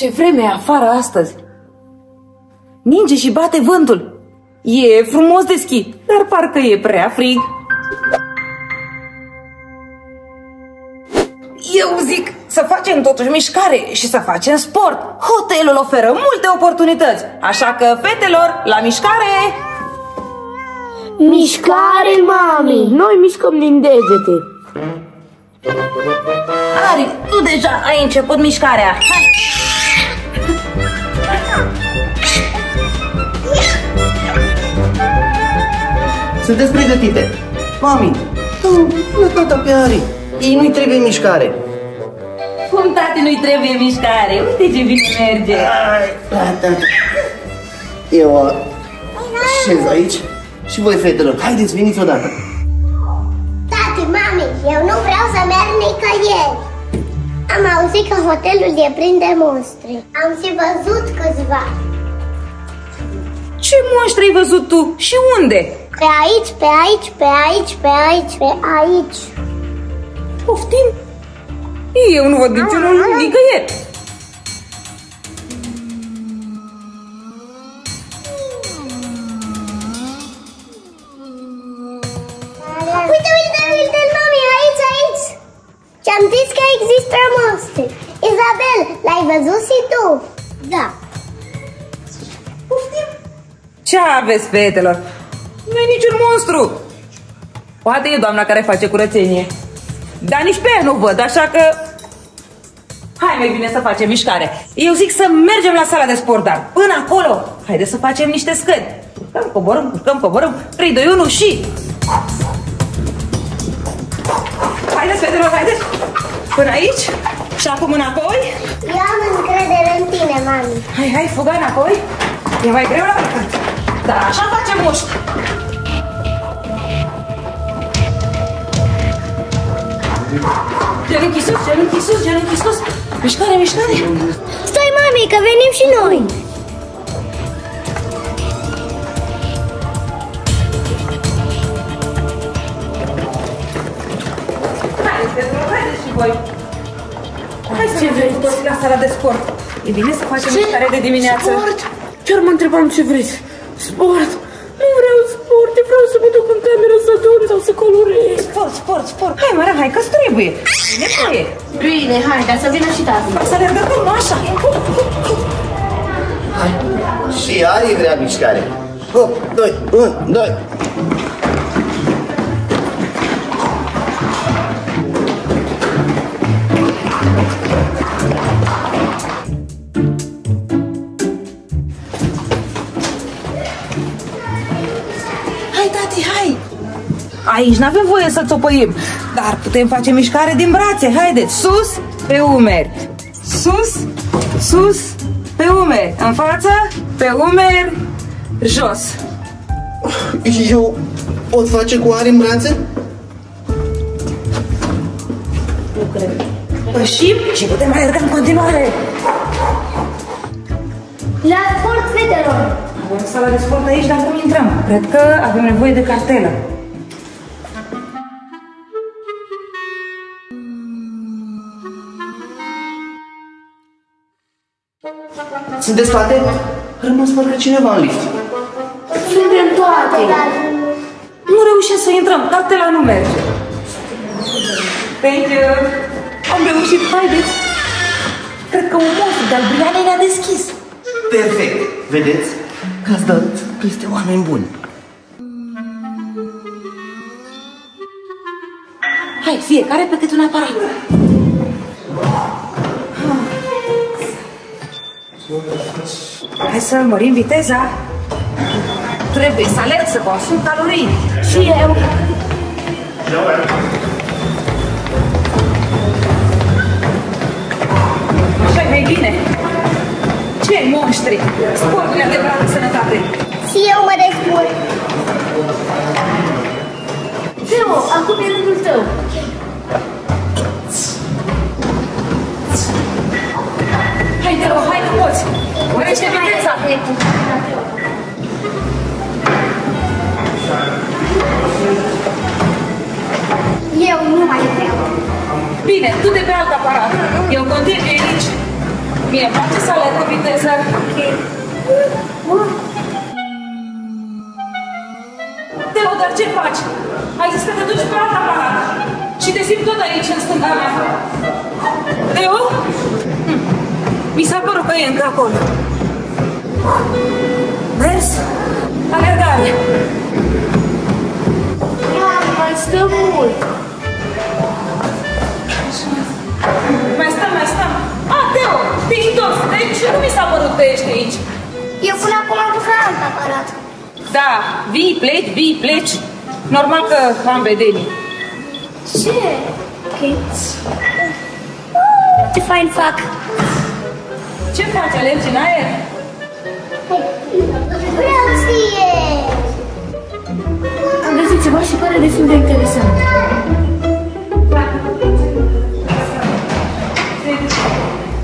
Ce vreme e afară astăzi! Ninge și bate vântul. E frumos de schi, dar parcă e prea frig. Eu zic să facem totuși mișcare și să facem sport. Hotelul oferă multe oportunități, așa că, fetelor, la mișcare! Mișcare, mami! Noi mișcăm din degete. Ari, tu deja ai început mișcarea. Hai! Sunteți pregătite? Mami, tu, tata pe Ari. Ei nu-i trebuie mișcare. Cum tati nu-i trebuie mișcare? Uite ce bine merge! Ai, tata. Eu uh, șez aici și voi, fetelor, haideți, veniți odată. Tati, mami, eu nu vreau să merg nicăieri. Am auzit că hotelul e plin de monstri. Am și văzut câțiva. Ce monștri ai văzut tu și unde? Pe aici, pe aici, pe aici, pe aici, pe aici. Poftim? Eu nu văd niciunul nicăieri. Uite, uite, uite, mami, aici, aici. Ce-am zis că există monstri. Isabel, l-ai văzut și tu? Da. Ce aveți, fetelor? Nu e niciun monstru. Poate e doamna care face curățenie. Dar nici pe ea nu văd, așa că... Hai mai bine să facem mișcare. Eu zic să mergem la sala de sport, dar până acolo, haideți să facem niște scări. Urcăm, coborâm, urcăm, coborâm. 3, 2, 1 și... Haideți, fetelor, haideți! Până aici și acum înapoi. Eu am încredere în tine, mami. Hai, hai, fuga înapoi. E mai greu la urcat. Dar așa facem mușchi. Genunchi sus, genunchi sus, genunchi sus. Mișcare, mișcare. Stai, mami, că venim și noi. Voi. Hai să mergem toți la sala de sport. E bine să facem mișcare de dimineață. Sport? Chiar mă întrebam ce vreți. Sport? Nu vreau sport, eu vreau să mă duc în cameră să dorm sau să colorez. Sport, sport, sport. Hai, mă, hai, că-ți trebuie. E nevoie. Bine, hai, dar să vină și tati. Să alergăm nu așa. Hai. Și Ari vrea mișcare. Hop, doi, un, doi. Aici n-avem voie să țopăim, dar putem face mișcare din brațe. Haideți, sus, pe umeri. Sus, sus, pe umeri. În față, pe umeri, jos. Eu pot face cu Ari în brațe? Pășim și putem alerga în continuare. La sport, fetelor. Avem sala de sport aici, dar cum intrăm? Cred că avem nevoie de cartelă. Sunteți toate? Rămas parcă cineva în lift. Suntem toate. Nu reușim să intrăm, cartela nu merge. Thank you. Am reușit, haideți. Cred că un monstru de-al Brianei ne-a deschis. Perfect. Vedeți? Că ați dat peste oameni buni. Hai, fiecare pe câte un aparat. Hai să mărim viteza. Trebuie să alerg să consum calorii. Și eu. așa mai bine. Ce monștri! Sportul e adevărată sănătate. Și eu mă despurt. Teo, acum e rândul tău. Bine, tu de pe alt aparat. Eu continui aici. Bine, face să alerg cu viteză. Teo, dar ce faci? Ai zis că te duci pe alt aparat. Și te simt tot aici, în stânga mea. Teo? Hm. Mi s-a părut că e încă acolo. Mers? Alergare. Vii, pleci, vii, pleci. Normal că am vedenii. Ce? Ok. Ce fain fac? Ce faci, alergi în aer? Vreau ție! Am găsit ceva și pare destul de interesant.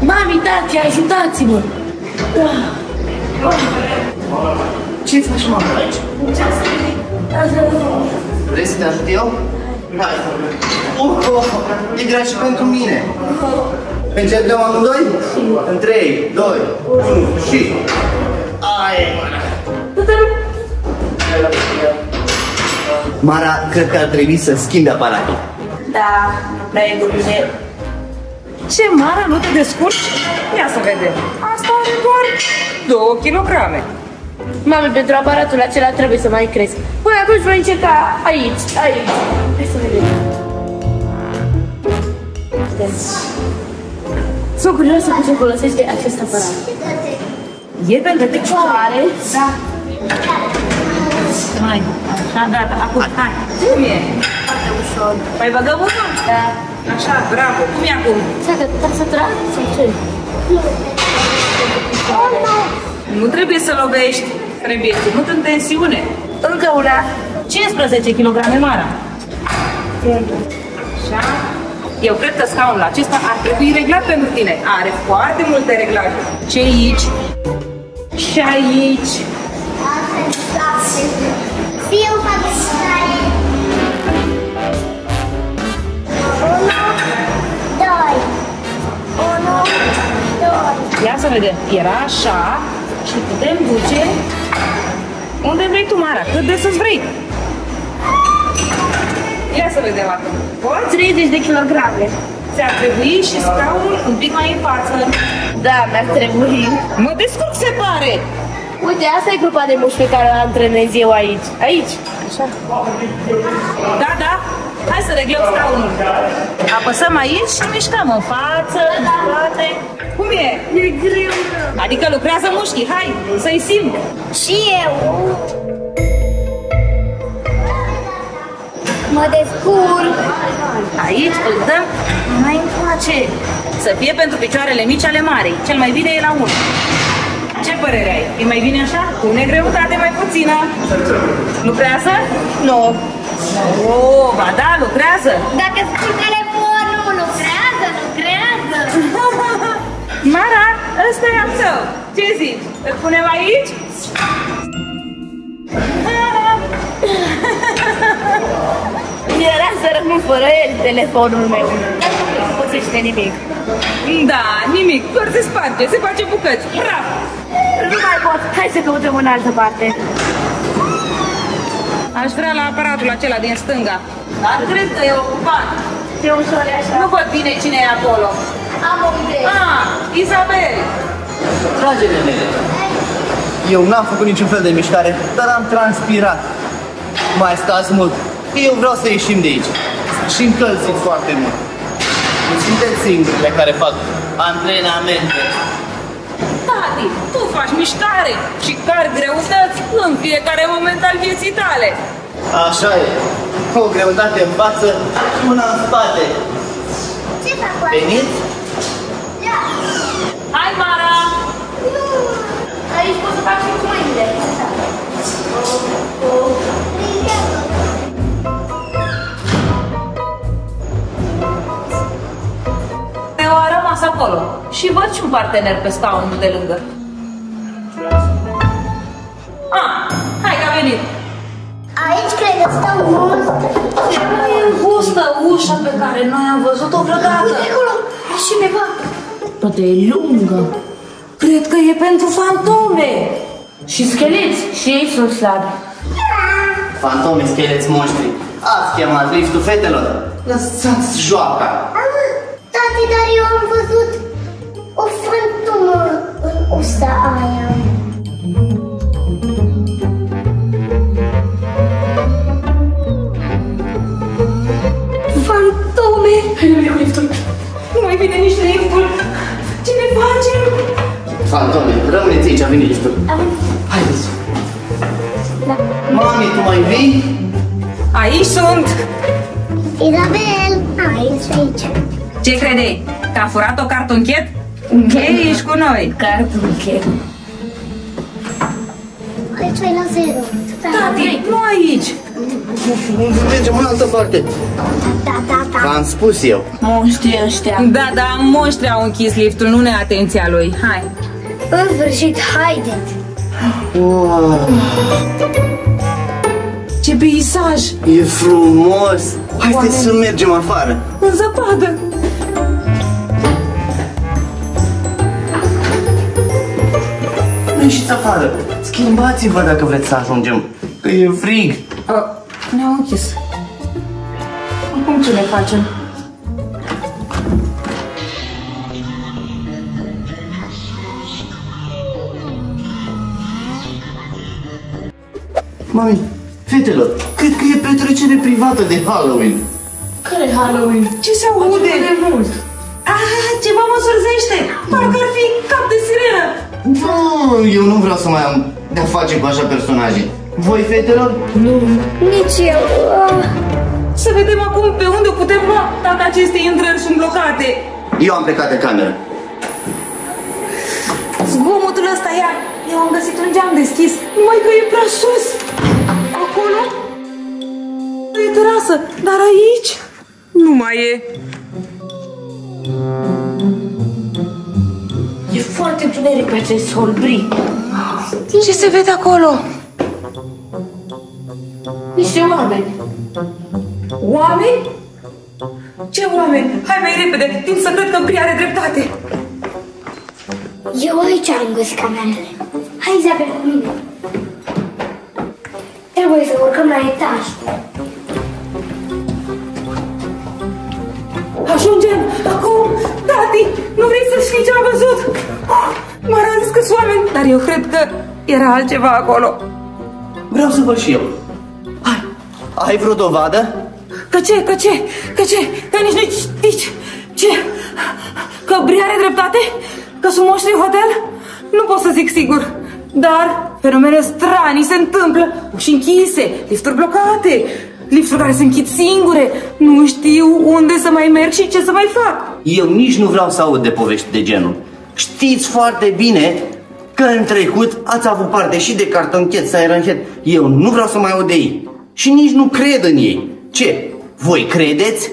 Mami, tati, ajutați-mă! Ce faci, mama, aici? Vrei să te ajut eu? Hai. Oh, oh, e grea și pentru mine. Începem amândoi? În 3, 2, 1 și... Ai, Mara, cred că ar trebui să schimbi aparatul. Da, prea e cu mine. Ce, Mara, nu te descurci? Ia să vedem. Asta are doar 2 kilograme. Mami, pentru aparatul acela trebuie să mai cresc. Până atunci voi încerca aici, aici. Hai să vedem. Sunt curioasă cu ce folosește acest aparat. E pentru picioare? Da. Hai, așa, gata, acum, hai. Cum e? Foarte ușor. Mai băgăm unul? Da. Așa, bravo. Cum e acum? Să că putem să trag sau ce? Nu trebuie să lovești. Trebuie ținut în tensiune. Încă una. 15 kg Mara. Așa. Eu cred că scaunul acesta ar trebui reglat pentru tine. Are foarte multe reglaje. Ce aici? Și aici. Fiu fac stare. Unu, doi. Unu, doi. Ia să vedem. Era așa și putem duce unde vrei tu, Mara, cât de sus vrei. Ia să vedem acum. Poți? 30 de kilograme. Ți-ar trebui și scaunul un pic mai în față. Da, mi-ar trebui. Mă descurc, se pare. Uite, asta e grupa de mușchi pe care o antrenez eu aici. Aici. Așa. Da, da. Hai să reglăm scaunul. Apăsăm aici și mișcăm în față, în spate. Cum e? E greu. Adică lucrează mușchii. Hai, să-i simt. Și eu. Mă descurc. Aici îl dăm mai încoace. Să fie pentru picioarele mici ale marei. Cel mai bine e la 1. Ce părere ai? E mai bine așa? Pune greutate mai puțină. Lucrează? Nu. Oh, ba da, lucrează. Dacă spun ăsta e al tău. Ce zici? Îl punem aici? Era să rămân fără el telefonul meu. Dar nu folosește nimic. Da, nimic, doar se sparge, se face bucăți. Praf! Nu mai pot. Hai să căutăm în altă parte. Aș vrea la aparatul acela din stânga. Dar cred că e ocupat. Ce ușor e așa. Nu văd bine cine e acolo. Am o idee. Ah, Isabel! Dragele mele, eu n-am făcut niciun fel de mișcare, dar am transpirat. Mai stați mult. Eu vreau să ieșim de aici. Și încălzit foarte mult. Nu sunteți singurile care fac antrenamente. Tati, tu faci mișcare și cari greutăți în fiecare moment al vieții tale. Așa e. O greutate în față și una în spate. Ce fac cu asta? Veniți? Da. Hai, Mara! Aici pot să fac și cu mâinile. Eu a rămas acolo și văd și un partener pe scaunul de lângă. Ah, hai că a venit. Aici cred că stau monstru. Nu e îngustă ușa pe care noi am văzut-o vreodată. Acolo, e cineva. Poate e lungă. Cred că e pentru fantome. Și scheleți, și ei sunt slabi. Fantome, scheleți, monștri. Ați chemat liftul fetelor. Lăsați joaca. Tati, dar eu am văzut o fantomă în usta aia. Fantome! Haide, cu liftul. Nu mai vine nici liftul. Ce ne facem? Fantome, rămâneți aici, a venit liftul. Haideți. Mami, tu mai vii? Aici sunt. Isabel, aici, aici. Ce credeai? Că a furat o cartonchet? Ei, ești cu noi. Cartunchet. Aici ai la zero. Tati, nu aici. Mergem în altă parte. Da, da, da. V-am spus eu. Monștrii ăștia. Da, da, monștri au închis liftul, nu ne atenția lui. Hai. În sfârșit, haideți. Wow, Ce peisaj! e frumos. Haideți să mergem afară. În zăpadă! Nu ieșiți afară. Schimbați-vă dacă vreți să ajungem. Că e frig. Uh, ne-au închis. Acum ce ne facem? Mami, fetelor, cred că e petrecere privată de Halloween. Care Halloween? Ce se aude? de mult. Ah, ceva mă surzește! Parcă ar fi cap de sirenă! Nu, eu nu vreau să mai am de-a face cu așa personaje. Voi, fetelor? Nici eu. Ah, Să vedem acum pe unde o putem lua dacă aceste intrări sunt blocate. Eu am plecat de cameră. Zgomotul ăsta ia. Eu am găsit un geam deschis. Numai că e prea sus. Acolo? E terasă, dar aici nu mai e. E foarte întuneric pe acest holbri. Ce se vede acolo? Niște oameni. Oameni? Ce oameni? Hai mai repede, timp să cred că Bri are dreptate. Eu aici am găsit camerele. Hai, Isabel, cu mine. Trebuie să urcăm la etaj. Ajungem acum, tati, nu vrei să știi ce am văzut? M-a zis că sunt oameni, dar eu cred că era altceva acolo. Vreau să văd și eu. Hai, ai vreo dovadă? Că ce, că ce, că ce, că nici nu știți ce, că Bri are dreptate? Că sunt moștri în hotel? Nu pot să zic sigur. Dar fenomene stranii se întâmplă. Uși închise, lifturi blocate, lifturi care se închid singure. Nu știu unde să mai merg și ce să mai fac. Eu nici nu vreau să aud de povești de genul. Știți foarte bine că în trecut ați avut parte și de cartonchet, sirenchet. Eu nu vreau să mai aud de ei. Și nici nu cred în ei. Ce? Voi credeți?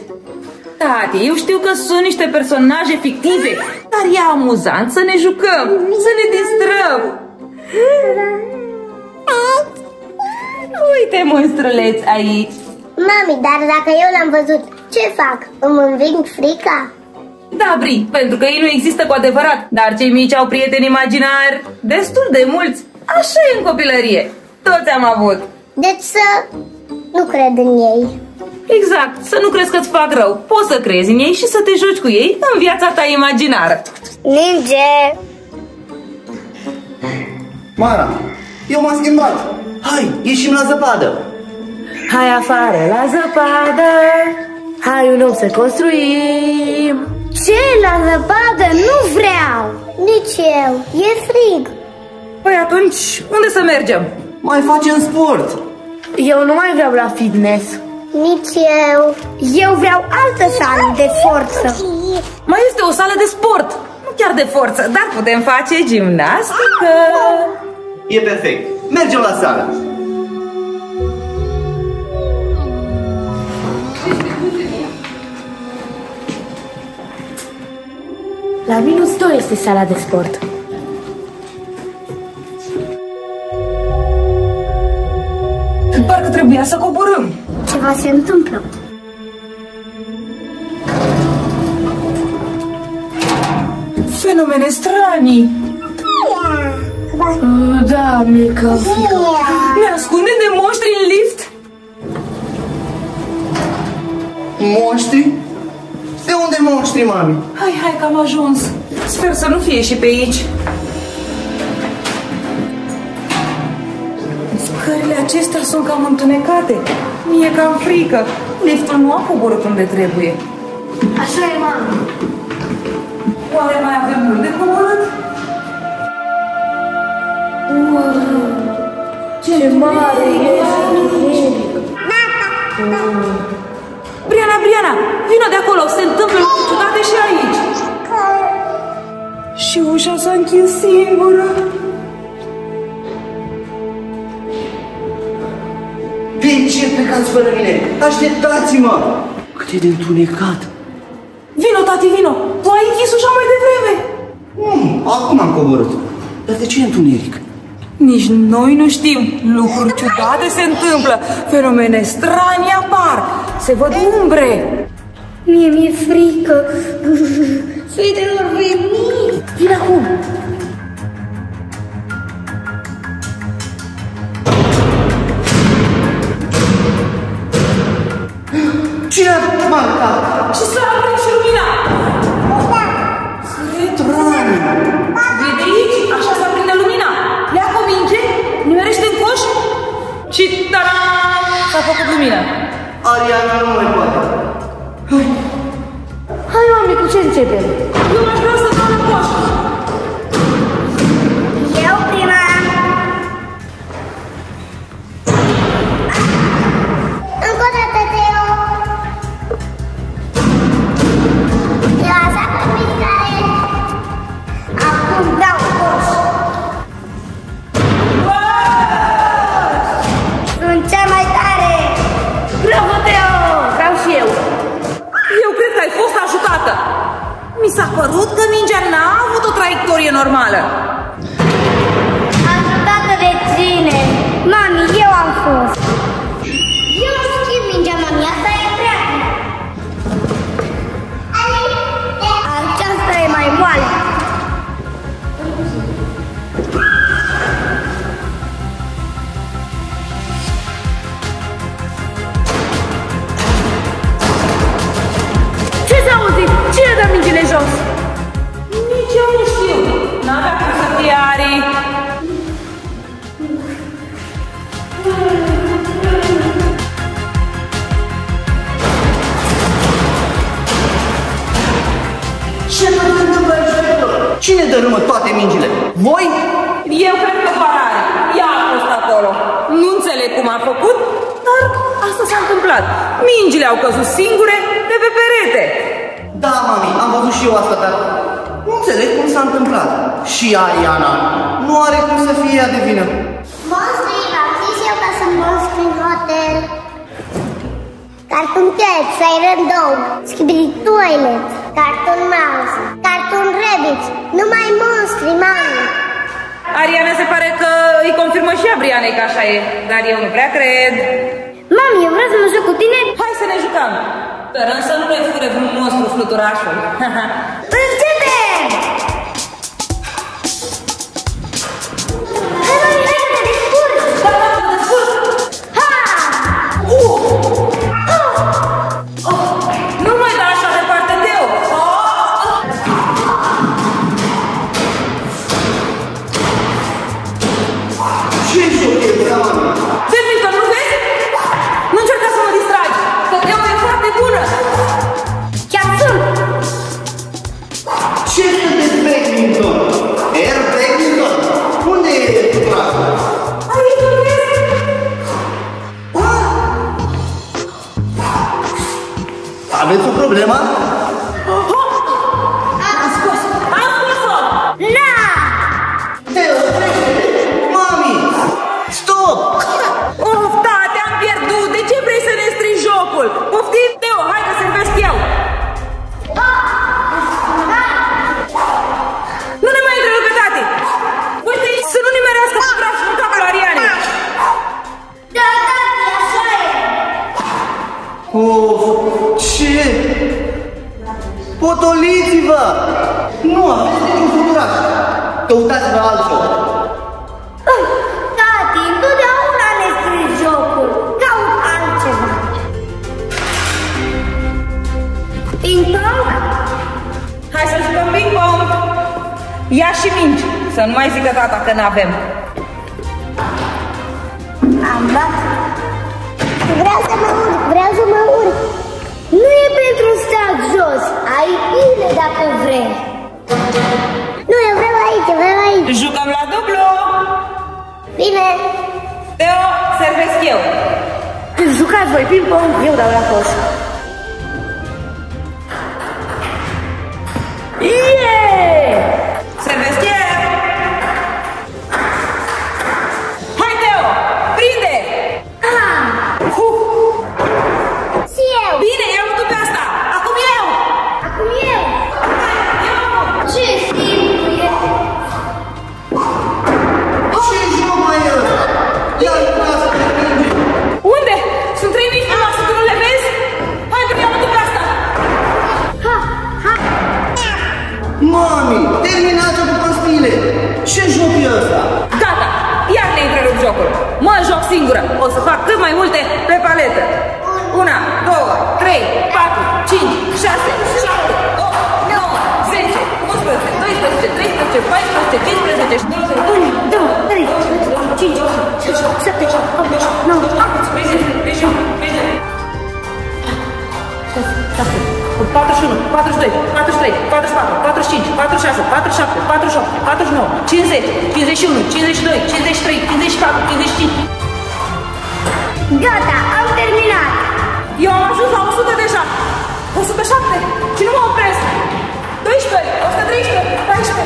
Tati, eu știu că sunt niște personaje fictive, dar e amuzant să ne jucăm, să ne distrăm. Uite monstruleț aici. Mami, dar dacă eu l-am văzut, ce fac? Îmi înving frica? Da, Bri, pentru că ei nu există cu adevărat, dar cei mici au prieteni imaginari destul de mulți. Așa e în copilărie. Toți am avut. Deci să nu cred în ei. Exact, să nu crezi că-ți fac rău. Poți să crezi în ei și să te joci cu ei în viața ta imaginară. Ninge! Mara, eu m-am schimbat. Hai, ieșim la zăpadă. Hai afară la zăpadă. Hai un om să construim. Ce? La zăpadă? Nu vreau! Nici eu. E frig. Păi atunci, unde să mergem? Mai facem sport. Eu nu mai vreau la fitness. Nici eu. Eu vreau altă sală de forță. Mai este o sală de sport. Nu chiar de forță, dar putem face gimnastică. E perfect. Mergem la sală. La minus 2 este sala de sport. Parcă trebuia să coborâm. Ceva se întâmplă. fenomene stranii. Oh, da, mică frică. Ne ascundem de monștri în lift? Monștri? De unde monștri, mami? Hai, hai că am ajuns. Sper să nu fie și pe aici. Scările acestea sunt cam întunecate. Mie cam frică. Liftul nu a coborât unde trebuie. Așa e, mami. Oare mai avem mult de coborât? Ce mare ești! Briana, Briana, vină de acolo, se întâmplă lucruri ciudate și aici. Și ușa s-a închis singură. De ce plecați fără mine? Așteptați-mă! Cât e de întunecat. Vino, tati, vino! Tu ai închis ușa mai devreme! Hmm, acum am coborât. Dar de ce e întuneric? Nici noi nu știm. Lucruri ciudate se întâmplă. Fenomene stranii apar. Se văd umbre. Mie mi-e frică. Fetelor, veniți! Vine acum! Cine a marcat? Și s-a aprins și lumina. Și tada! S-a făcut lumină. Ariana nu mai poate. Hai, mami, cu ce începem? Eu aș vrea să dau în coș. Eu prima. Încă o dată, Teo. Lasă pe mișcare. Mi s-a părut că mingea n-a avut o traiectorie normală. Ajutată de cine? Mami, eu am fost. Eu am schimb mingea, mami, asta e prea. Aceasta e mai moale. Ce s-a jos? Nici eu nu știu. N-avea cum să fie Ari. Ce se întâmplă aici, fetelor? Cine dărâmă toate mingile? Voi? Eu cred că Barari. Ea a fost acolo. Nu înțeleg cum a făcut, dar asta s-a întâmplat. Mingile au căzut singure de pe perete. Da, mami, am văzut și eu asta, dar nu înțeleg cum s-a întâmplat. Și Ariana nu are cum să fie ea de vină. Monstri, v-am zis eu că sunt monstri în hotel. Cartoon Cat, Siren Dog, Skibidi Toilet, Cartoon Mouse, Cartoon Rabbit, numai monstri, mami. Ariana se pare că îi confirmă și ea Brianei că așa e, dar eu nu prea cred. Mami, eu vreau să mă joc cu tine? Hai să ne jucăm. Sperăm să nu ne fure vreun monstru fluturașul. 행성 Căutați-vă altceva. Păi, da, Tati, întotdeauna ne scrii jocul. Caut altceva. Ping-pong? Hai să jucăm ping-pong. Ia și mingi, să nu mai zică tata că n-avem. Am dat. Vreau să mă urc, vreau să mă urc. Nu e pentru stat jos, ai bine dacă vrei. Nu, eu vreau aici, vreau aici. Jucăm la dublu! Bine. Teo, servesc eu. Jucați voi ping-pong, eu dau la coș. Yeah! Servesc eu. 41, 42, 43, 44, 45, 46, 47, 48, 49, 50, 51, 52, 53, 54, 55. Gata, am terminat. Eu am ajuns la 100 deja. 107 și nu mă opresc. 12, 113, 14.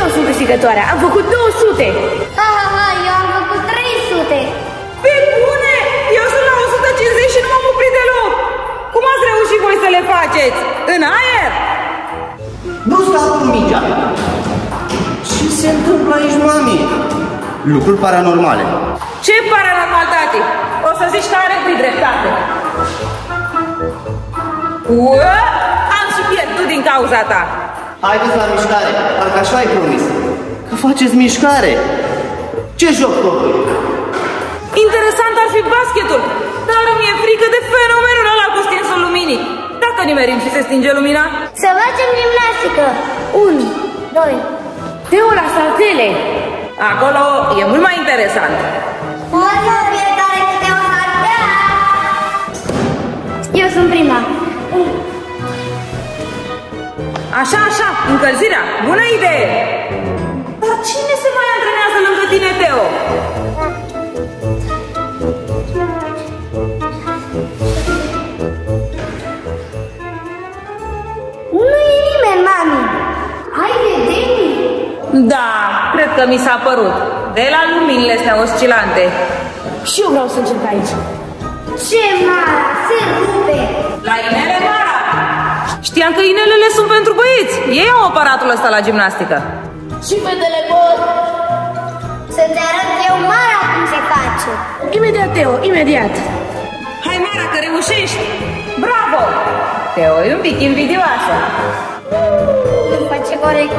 Eu sunt câștigătoarea, am făcut 200! Ha, ha, ha, eu am făcut 300. Voi să le faceți? În aer? Nu stau cu mingea. Ce se întâmplă aici, mami? Lucruri paranormale. Ce paranormal, tati? O să zici că are dreptate. Uă? Am și pierdut din cauza ta. Haideți la mișcare, parcă așa ai promis. Că faceți mișcare. Ce joc totul? Interesant ar fi basketul, dar îmi e frică de fenomenul ăla cu stinsul luminii. Dacă nimerim și se stinge lumina, Să facem gimnastică. 1, 2. Teo la saltele! acolo e mult mai interesant. Poți fiecare câte o saltea? Eu sunt prima. Așa, așa, încălzirea, bună idee! Dar cine se mai mi s-a părut. De la luminile astea oscilante. Și eu vreau să încep aici. Ce mare, se rupe. La inele Mara! Știam că inelele sunt pentru băieți. Ei au aparatul ăsta la gimnastică. Și fetele pot! Să-ți arăt eu mara cum se face. Imediat, Teo, imediat! Hai, Mara, că reușești! Bravo! Teo e un pic invidioasă. Nu face corect.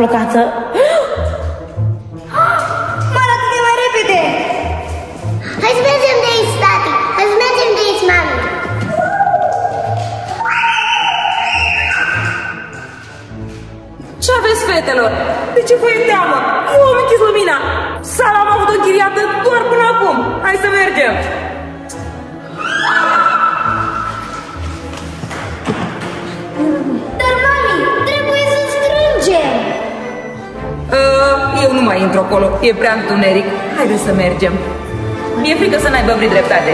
Blocată. Mara, cât de mai repede! Hai să mergem de aici, tati! Hai să mergem de aici, mami! Ce aveți, fetelor? De ce vă e teamă? Mai intru acolo. E prea întuneric. Haideți să mergem. Mi-e frică să n-aibă vreo dreptate.